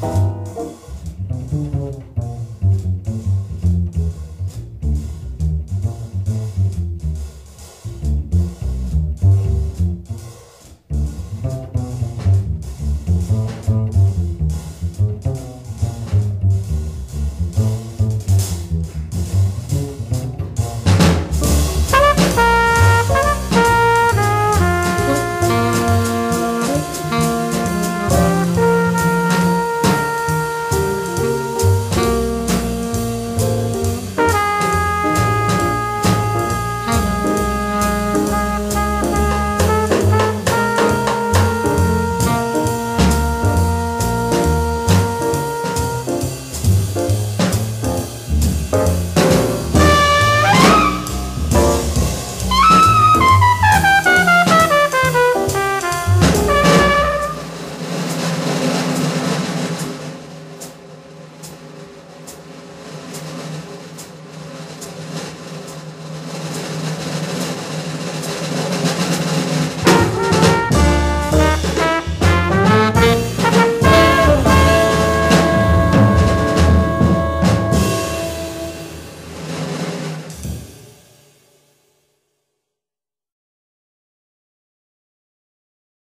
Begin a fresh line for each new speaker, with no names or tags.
Bye.